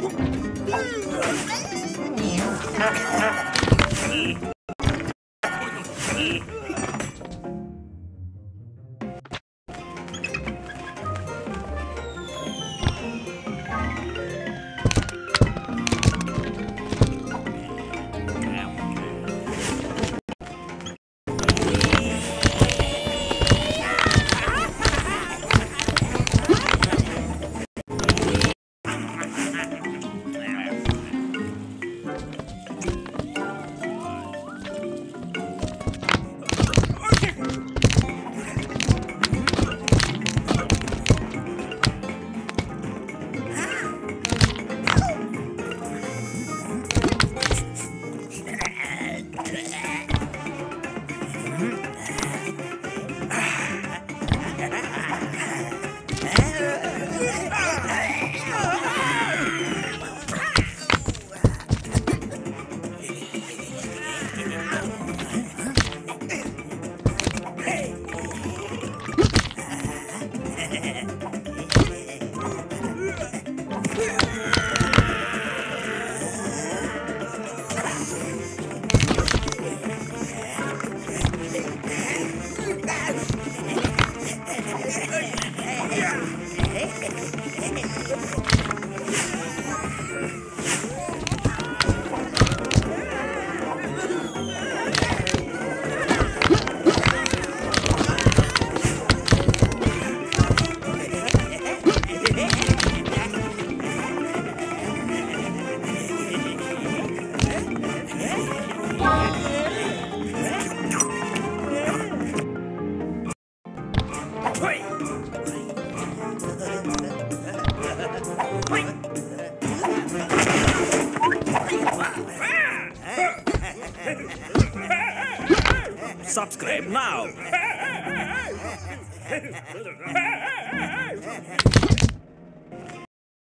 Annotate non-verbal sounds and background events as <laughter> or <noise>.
Yeah. Subscribe now. <laughs>